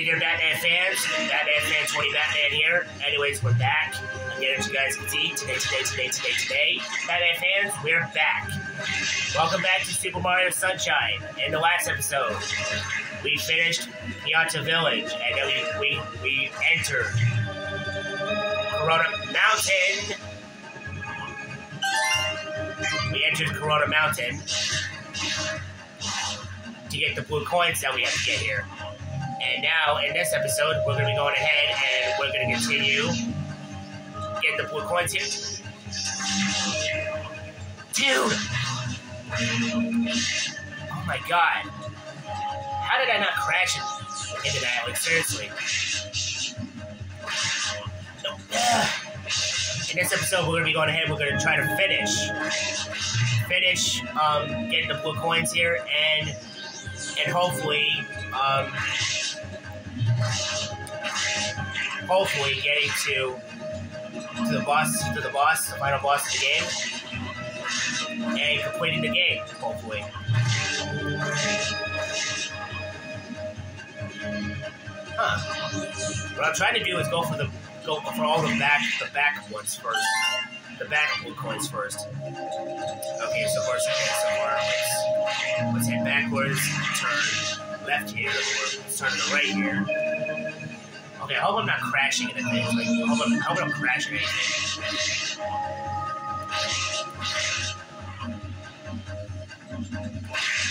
Hey there, Batman fans. Batman fan 20 Batman here. Anyways, we're back. Again, as you guys can see, today, today, today, today, today, Batman fans, we're back. Welcome back to Super Mario Sunshine. In the last episode, we finished Pianta Village, and then we, we, we entered Corona Mountain. We entered Corona Mountain to get the blue coins that we have to get here. And now, in this episode, we're going to be going ahead and we're going to continue get the blue coins here. Dude! Oh my god. How did I not crash into that? Like, seriously. In this episode, we're going to be going ahead we're going to try to finish. Finish um, getting the blue coins here and and hopefully um, hopefully getting to to the boss to the boss, the final boss of the game, and completing the game. Hopefully. Huh. What I'm trying to do is go for the go for all the back the back ones first. The back blue coins first. Okay, so first okay, so far let's, let's head backwards, turn left here, or to the right here. Okay, I hope I'm not crashing into things. Like, I hope I'm, I hope I'm crashing anything.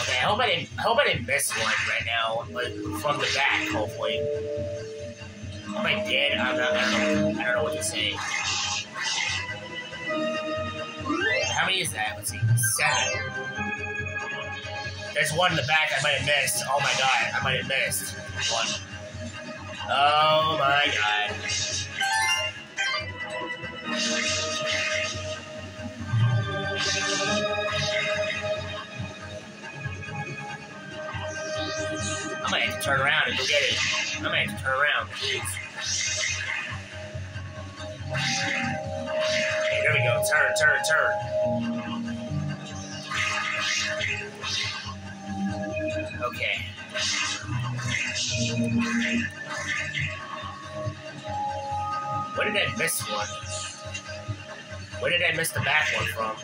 Okay, I hope I didn't. I hope I didn't miss one right now, like from the back. Hopefully, I did, I'm not. I don't know. I don't know what to say. How many is that? Let's see. Seven. There's one in the back I might have missed. Oh my god, I might have missed one. Oh my god. I might have to turn around and go get it. I might have to turn around. Jeez. Okay, there we go. Turn, turn, turn. Okay. Where did I miss one? Where did I miss the back one from?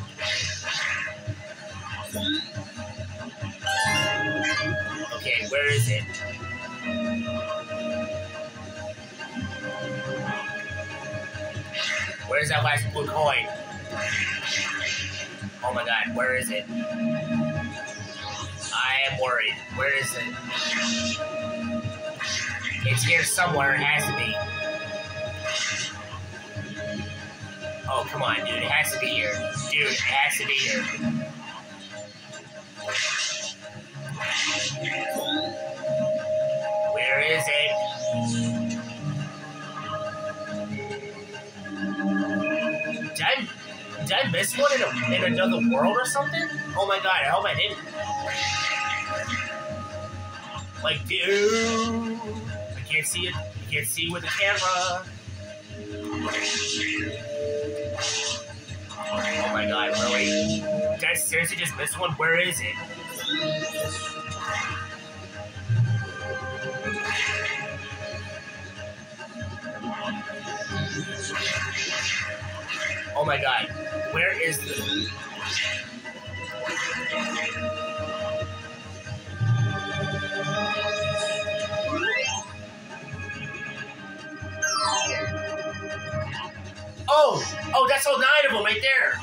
Okay, where is it? Where's that last blue coin? Oh my god, where is it? Am worried. Where is it? It's here somewhere, it has to be. Oh, come on, dude. It has to be here. Dude, it has to be here. Where is it? Did I, did I miss one in, a, in another world or something? Oh my god, I hope I didn't. Like, dude. I can't see it. I can't see with the camera. Oh my god, really? Did I seriously just miss one? Where is it? Oh my god, where is the... Oh, oh, that's all nine of them right there.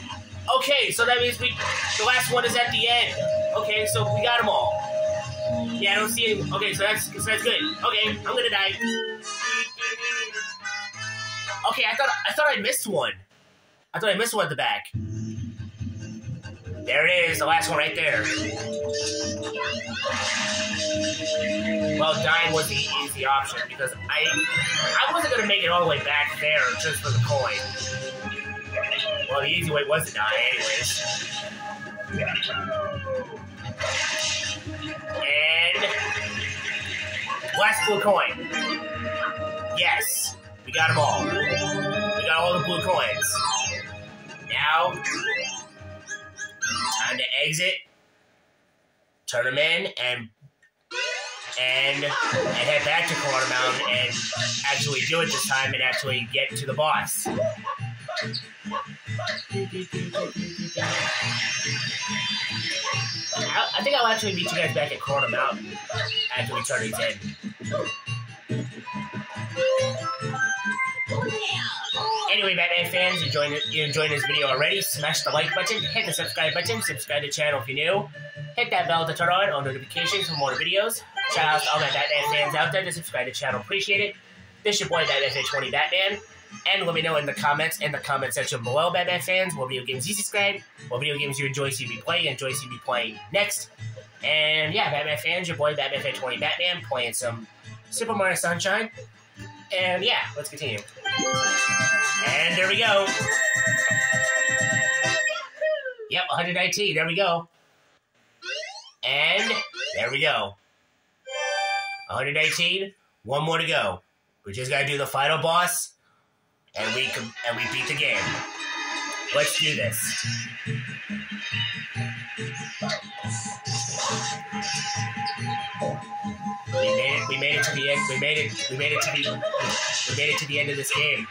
Okay, so that means we, the last one is at the end. Okay, so we got them all. Yeah, I don't see any. Okay, so that's so that's good. Okay, I'm gonna die. Okay, I thought I thought I missed one. I thought I missed one at the back. There it is, the last one right there. Well, dying was the easy option because I I wasn't gonna make it all the way back there just for the coin. Well, the easy way was to die, anyways. And last blue coin. Yes, we got them all. We got all the blue coins. Now, time to exit, turn them in, and and and head back to Corona Mountain and actually do it this time and actually get to the boss. I, I think I'll actually meet you guys back at Corona Mountain after we turn these in. Anyway, Batman fans, enjoying you enjoying this video already? Smash the like button, hit the subscribe button, subscribe to the channel if you're new, hit that bell to turn on all notifications for more videos. Shout out to all my Batman fans out there to subscribe to the channel, appreciate it. This is your boy Batman 20 Batman. And let me know in the comments, in the comment section below, Batman fans, what video games you subscribe, what video games you enjoy seeing me play, enjoy seeing me play next. And yeah, Batman fans, your boy Batman 20 Batman playing some Super Mario Sunshine. And yeah, let's continue. And there we go. Yep, 119. There we go. And there we go. 119. One more to go. We just gotta do the final boss, and we can, and we beat the game. Let's do this. We made it. We made it to the end. We made it. We made it to the. We made it to the end of this game.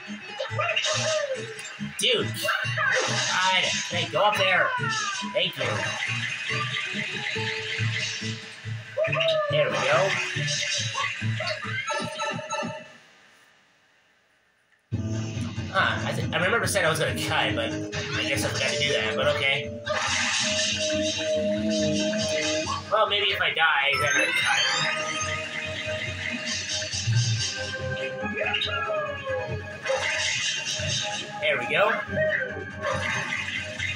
Dude, God, hey, go up there. Thank you. There we go. Huh, I, I remember saying I was gonna cut, but I guess I forgot to do that, but okay. Well, maybe if I die, then I cut. There we go.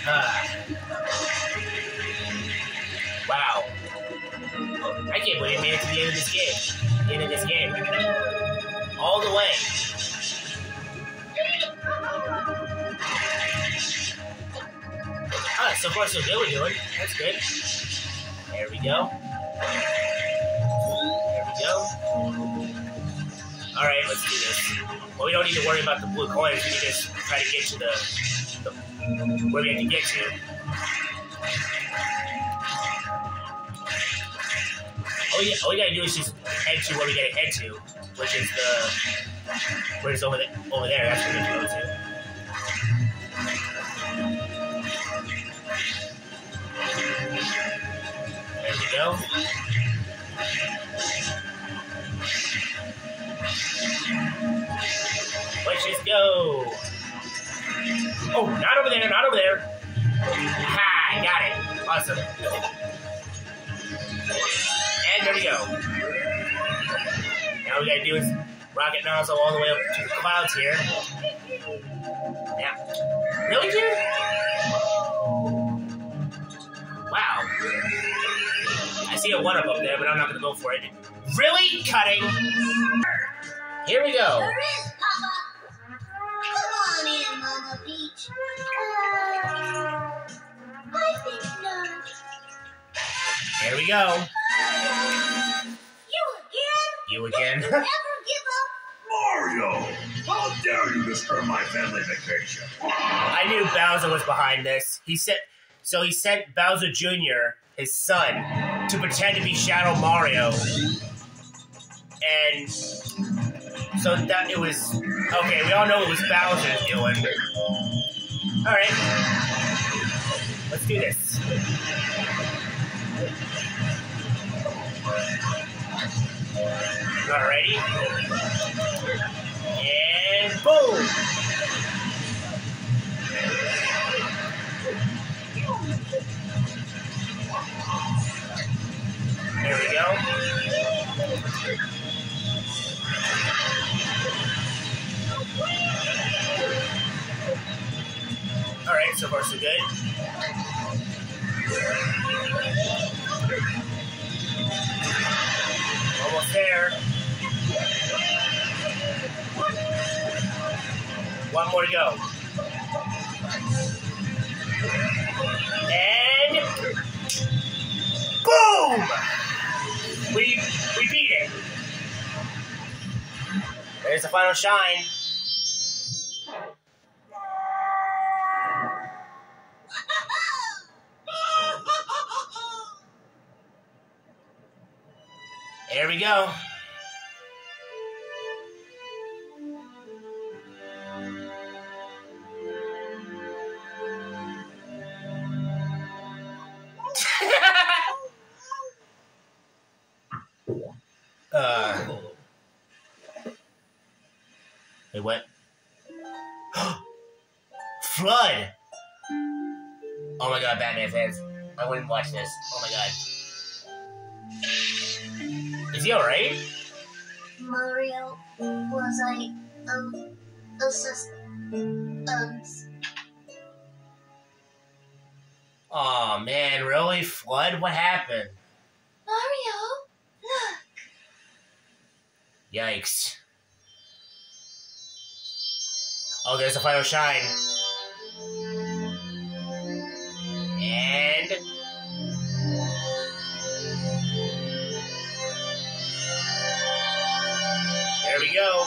Ah. Wow. I can't believe I made it to the end of this game. The end of this game. All the way. So far so good we're doing. That's good. There we go. There we go. Alright, let's do this. Well, we don't need to worry about the blue coins. We can just try to get to the, the where we have to get to. All you, all you gotta do is just head to where we gotta head to, which is the where it's over, the, over there. That's where we go to. Let's just go. Oh, not over there, not over there. Ha, got it. Awesome. And there we go. Now we gotta do is rocket nozzle all the way up to the clouds here. Yeah. Really, dude? Wow. I see a one up up there, but I'm not gonna go for it. Really? Cutting. Here we go. There is, Papa. Come on in, Mama Peach. Uh, I think not. Here we go. You again? You again. Never give up. Mario! How dare you disturb my family vacation? I knew Bowser was behind this. He said so. He sent Bowser Jr., his son, to pretend to be Shadow Mario, and so that it was okay. We all know it was Bowser doing. All right, let's do this. Alrighty, and boom. One more to go. And boom! We we beat it. There's the final shine. There we go. I wouldn't watch this. Oh my god. Is he alright? Mario was I um assist um Oh man, really? FLUDD? What happened? Mario look Yikes. Oh, there's the final shine. And. Go.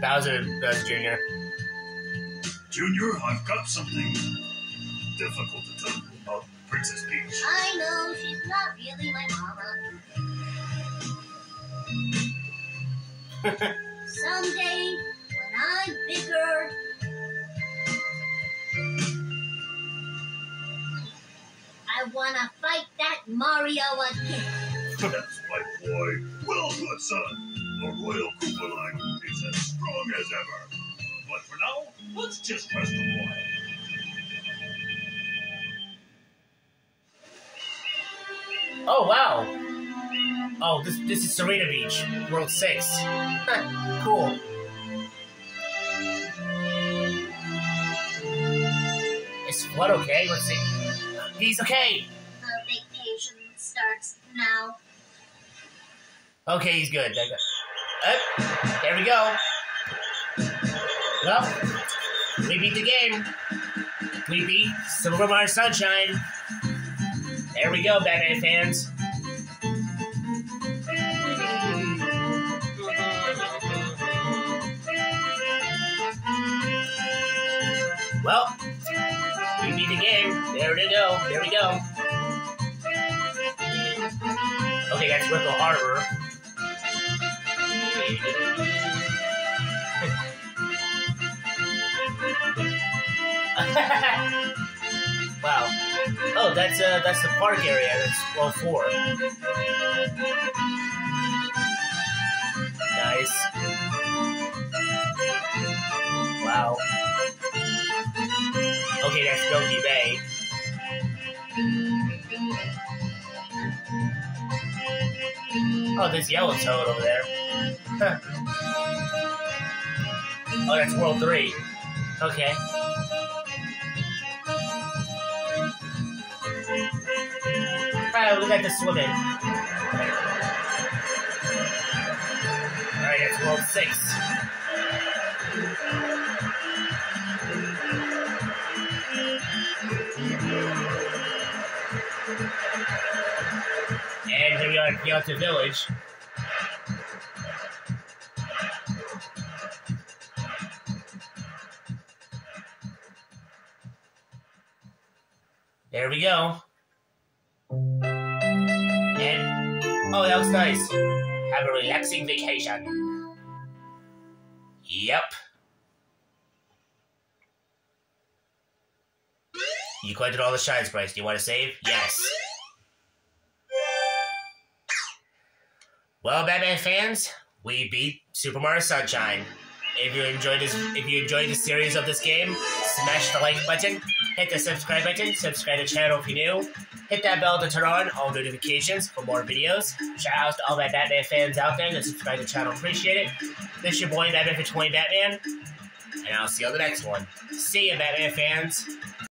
Bowser, Bowser Jr. Junior, I've got something difficult to tell you about Princess Peach. I know she's not really my mama someday when I'm bigger I wanna fight that Mario again That's right, boy. Well put, son. The Royal Koopaline is as strong as ever. But for now, let's just rest a while. Oh wow! Oh, this this is Sirena Beach, World Six. Cool. Is what okay? Let's see. He's okay. the vacation starts now Okay, he's good. Uh, there we go. Well, we beat the game. We beat Silver Mario Sunshine. There we go, Batman fans. Well, we beat the game. There we go. There we go. Okay, that's Ripple Harbor. wow. Oh, that's uh, that's the park area. That's well four. Nice. Wow. Okay, that's Donkey Bay. Oh, there's Yellow Toad over there. Huh. Oh, that's World 3. Okay. Alright, we got the swimming. Alright, that's World 6. Are at Pianta Village. There we go. And oh, that was nice. Have a relaxing vacation. Yep. You collected all the Shine Sprites. Do you want to save? Yes. Well, Batman fans, we beat Super Mario Sunshine. If you enjoyed this, if you enjoyed the series of this game, smash the like button, hit the subscribe button, subscribe to the channel if you're new, hit that bell to turn on all notifications for more videos. Shout out to all my Batman fans out there that subscribe to the channel, appreciate it. This is your boy Batman for 20 Batman, and I'll see you on the next one. See ya, Batman fans.